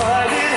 I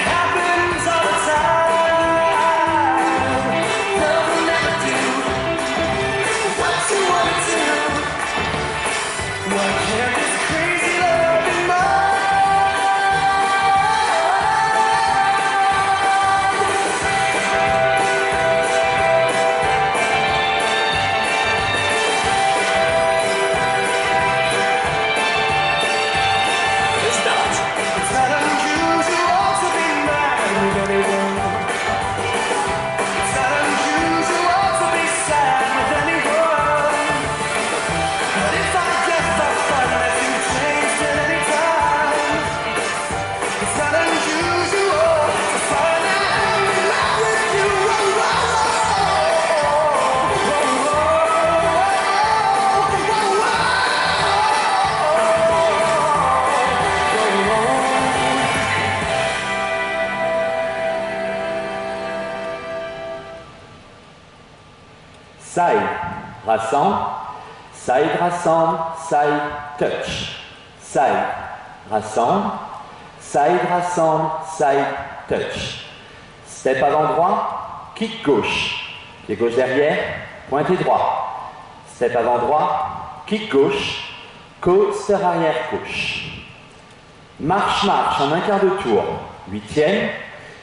Side, rassemble. Side, rassemble. Side, touch. Side, rassemble. Side, rassemble. Side, touch. Step avant droit, kick gauche. Pied gauche derrière, pointé droit. Step avant droit, kick gauche. Coaster arrière gauche. Marche, marche en un quart de tour. Huitième,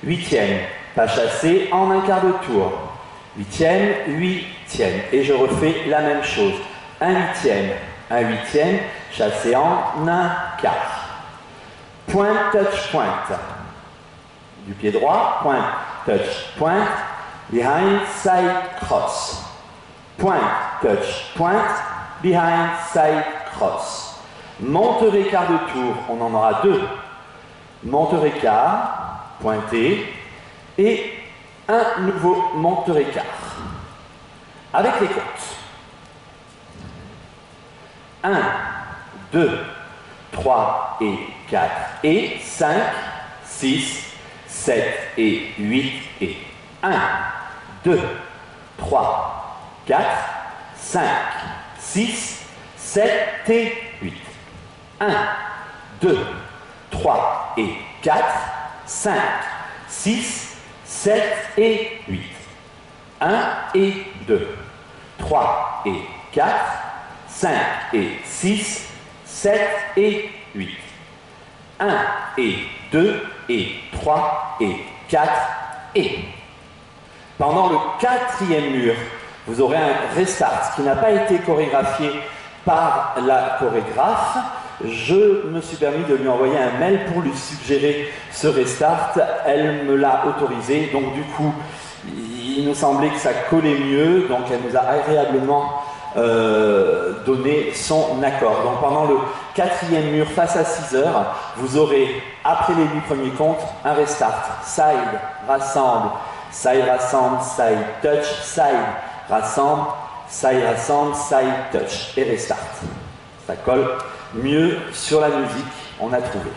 huitième. Pas chassé en un quart de tour. Huitième, huitième. Et je refais la même chose. Un huitième, un huitième, chassé en un quart. Point, touch, pointe. Du pied droit, point, touch, pointe. Behind, side, cross. Point, touch, pointe. Behind, side, cross. Monteré quart de tour, on en aura deux. Monteré quart, pointé. Et un nouveau monteré quart. Avec les comptes. 1, 2, 3 et 4 et 5, 6, 7 et 8 et 1, 2, 3, 4, 5, 6, 7 et 8. 1, 2, 3 et 4, 5, 6, 7 et 8. 1 et 2, 3 et 4, 5 et 6, 7 et 8. 1 et 2 et 3 et 4 et. Pendant le quatrième mur, vous aurez un restart qui n'a pas été chorégraphié par la chorégraphe. Je me suis permis de lui envoyer un mail pour lui suggérer ce restart. Elle me l'a autorisé, donc du coup, il nous semblait que ça collait mieux, donc elle nous a agréablement euh, donné son accord. Donc pendant le quatrième mur face à 6 heures, vous aurez, après les 8 premiers comptes, un restart. Side, rassemble, side, rassemble, side, touch, side, rassemble, side, rassemble, side, touch. Et restart. Ça colle mieux sur la musique, on a trouvé.